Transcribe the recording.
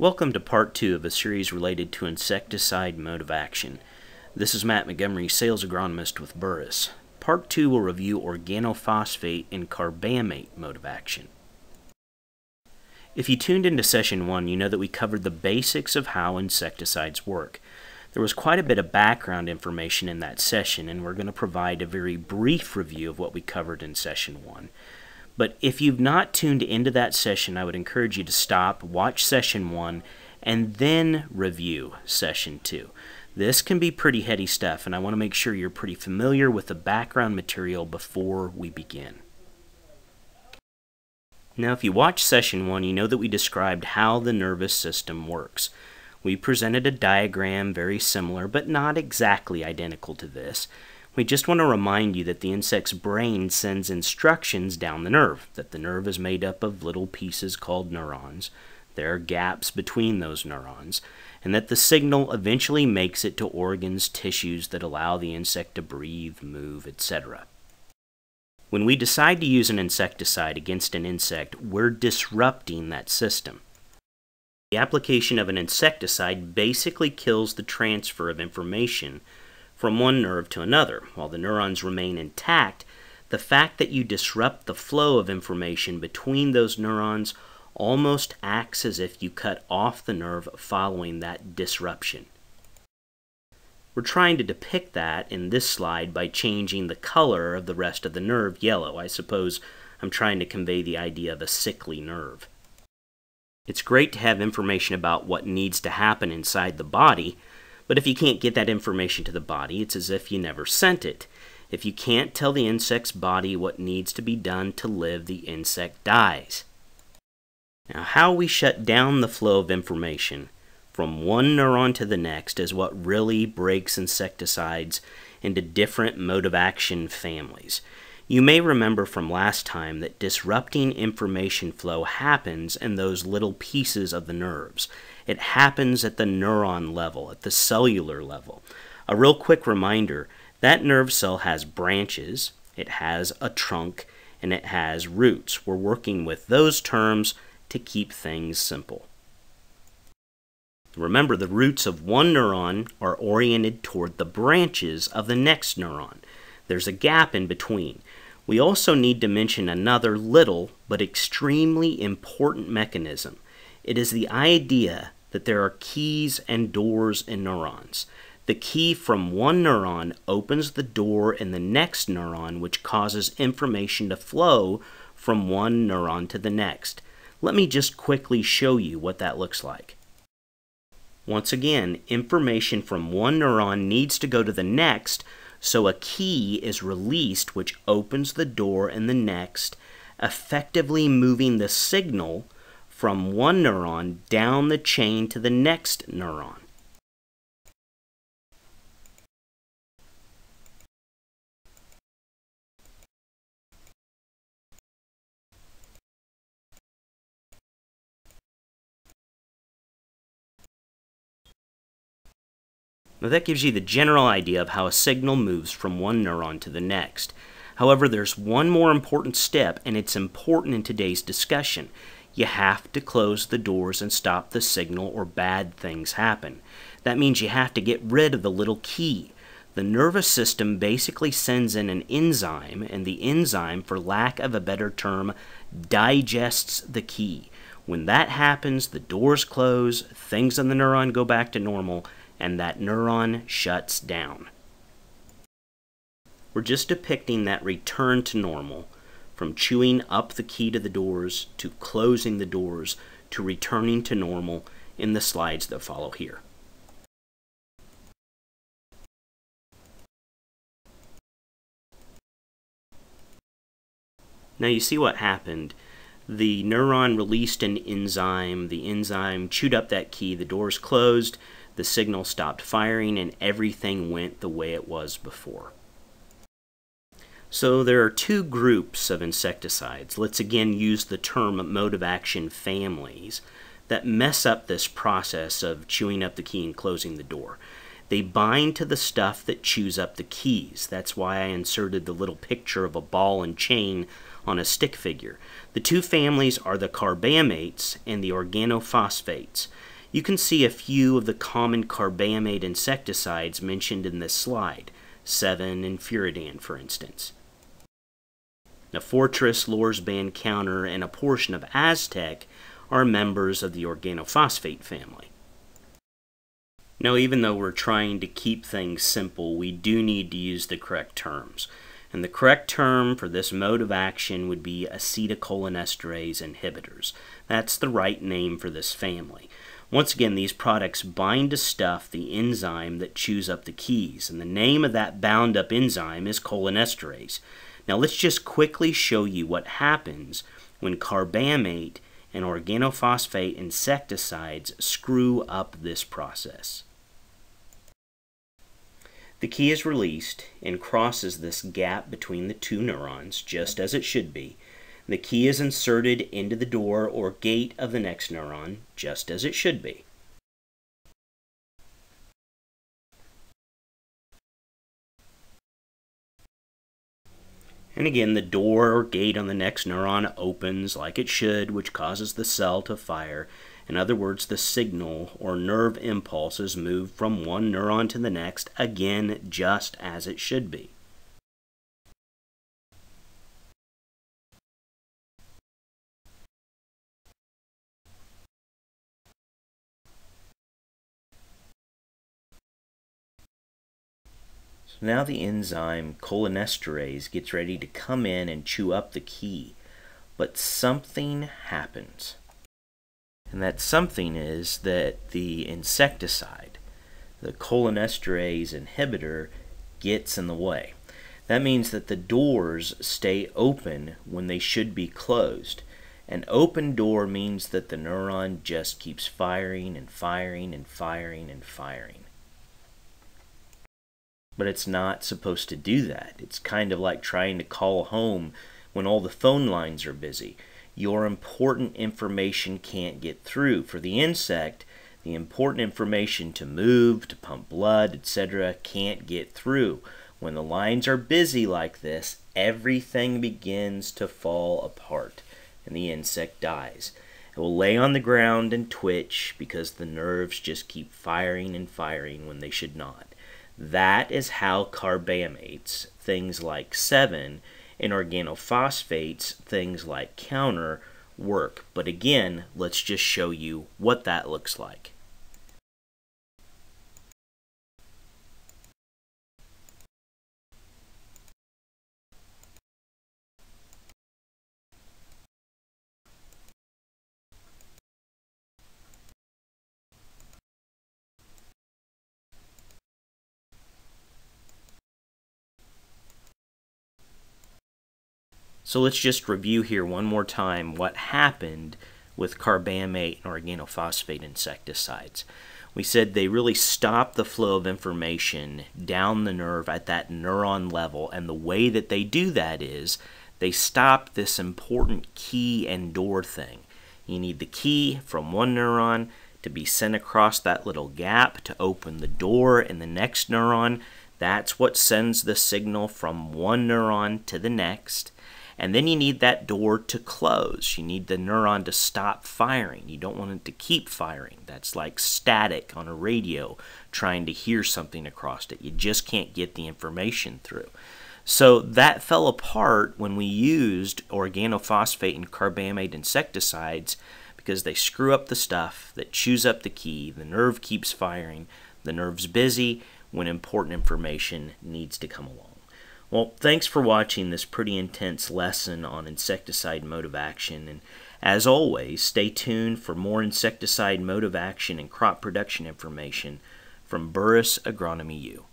Welcome to part two of a series related to insecticide mode of action. This is Matt Montgomery, sales agronomist with Burrus. Part two will review organophosphate and carbamate mode of action. If you tuned into session one, you know that we covered the basics of how insecticides work. There was quite a bit of background information in that session, and we're going to provide a very brief review of what we covered in session one. But if you've not tuned into that session, I would encourage you to stop, watch session one, and then review session two. This can be pretty heady stuff, and I want to make sure you're pretty familiar with the background material before we begin. Now, if you watch session one, you know that we described how the nervous system works. We presented a diagram very similar, but not exactly identical to this. We just want to remind you that the insect's brain sends instructions down the nerve, that the nerve is made up of little pieces called neurons. There are gaps between those neurons, and that the signal eventually makes it to organs, tissues that allow the insect to breathe, move, etc. When we decide to use an insecticide against an insect, we're disrupting that system. The application of an insecticide basically kills the transfer of information from one nerve to another. While the neurons remain intact, the fact that you disrupt the flow of information between those neurons almost acts as if you cut off the nerve following that disruption. We're trying to depict that in this slide by changing the color of the rest of the nerve yellow. I suppose I'm trying to convey the idea of a sickly nerve. It's great to have information about what needs to happen inside the body, but if you can't get that information to the body, it's as if you never sent it. If you can't tell the insect's body what needs to be done to live, the insect dies. Now, how we shut down the flow of information from one neuron to the next is what really breaks insecticides into different mode of action families. You may remember from last time that disrupting information flow happens in those little pieces of the nerves. It happens at the neuron level, at the cellular level. A real quick reminder that nerve cell has branches, it has a trunk, and it has roots. We're working with those terms to keep things simple. Remember, the roots of one neuron are oriented toward the branches of the next neuron. There's a gap in between. We also need to mention another little but extremely important mechanism. It is the idea that there are keys and doors in neurons. The key from one neuron opens the door in the next neuron, which causes information to flow from one neuron to the next. Let me just quickly show you what that looks like. Once again, information from one neuron needs to go to the next so a key is released which opens the door in the next, effectively moving the signal from one neuron down the chain to the next neuron. Now that gives you the general idea of how a signal moves from one neuron to the next. However, there's one more important step, and it's important in today's discussion. You have to close the doors and stop the signal or bad things happen. That means you have to get rid of the little key. The nervous system basically sends in an enzyme, and the enzyme, for lack of a better term, digests the key. When that happens, the doors close, things in the neuron go back to normal, and that neuron shuts down. We're just depicting that return to normal from chewing up the key to the doors to closing the doors to returning to normal in the slides that follow here. Now you see what happened. The neuron released an enzyme, the enzyme chewed up that key, the doors closed, the signal stopped firing, and everything went the way it was before. So there are two groups of insecticides. Let's again use the term mode of action families that mess up this process of chewing up the key and closing the door. They bind to the stuff that chews up the keys. That's why I inserted the little picture of a ball and chain on a stick figure. The two families are the carbamates and the organophosphates. You can see a few of the common carbamate insecticides mentioned in this slide, Sevin and Furadan for instance. Now Fortress, Lorsban Counter, and a portion of Aztec are members of the organophosphate family. Now, even though we're trying to keep things simple, we do need to use the correct terms. And the correct term for this mode of action would be acetylcholinesterase inhibitors. That's the right name for this family. Once again, these products bind to stuff the enzyme that chews up the keys, and the name of that bound up enzyme is cholinesterase. Now, let's just quickly show you what happens when carbamate and organophosphate insecticides screw up this process. The key is released and crosses this gap between the two neurons, just as it should be. The key is inserted into the door or gate of the next neuron, just as it should be. And again, the door or gate on the next neuron opens like it should, which causes the cell to fire. In other words, the signal or nerve impulses move from one neuron to the next, again, just as it should be. Now the enzyme cholinesterase gets ready to come in and chew up the key, but something happens. And that something is that the insecticide, the cholinesterase inhibitor, gets in the way. That means that the doors stay open when they should be closed. An open door means that the neuron just keeps firing and firing and firing and firing. But it's not supposed to do that. It's kind of like trying to call home when all the phone lines are busy your important information can't get through. For the insect, the important information to move, to pump blood, etc., can't get through. When the lines are busy like this, everything begins to fall apart and the insect dies. It will lay on the ground and twitch because the nerves just keep firing and firing when they should not. That is how carbamates, things like Sevin, and organophosphates, things like counter, work. But again, let's just show you what that looks like. So let's just review here one more time what happened with carbamate and organophosphate insecticides. We said they really stop the flow of information down the nerve at that neuron level, and the way that they do that is they stop this important key and door thing. You need the key from one neuron to be sent across that little gap to open the door in the next neuron. That's what sends the signal from one neuron to the next. And then you need that door to close. You need the neuron to stop firing. You don't want it to keep firing. That's like static on a radio trying to hear something across it. You just can't get the information through. So that fell apart when we used organophosphate and carbamate insecticides because they screw up the stuff that chews up the key. The nerve keeps firing. The nerve's busy when important information needs to come along. Well, thanks for watching this pretty intense lesson on insecticide mode of action. And as always, stay tuned for more insecticide mode of action and crop production information from Burrus Agronomy U.